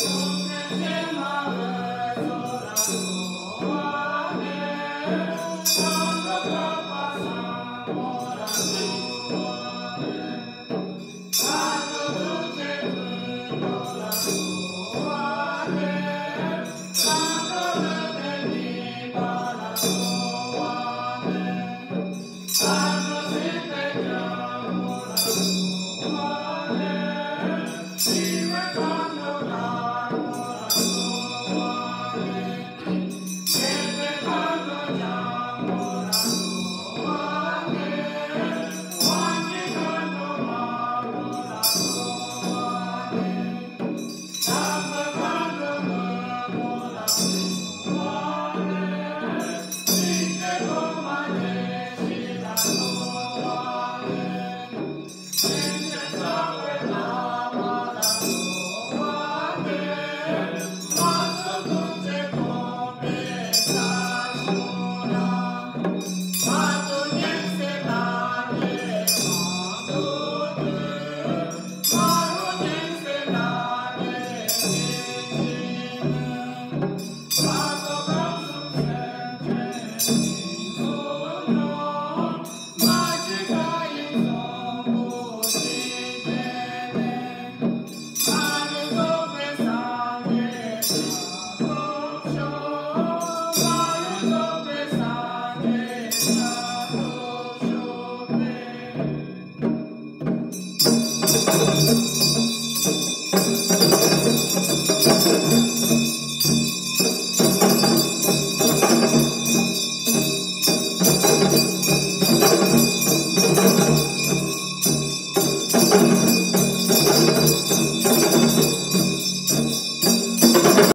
you. Thank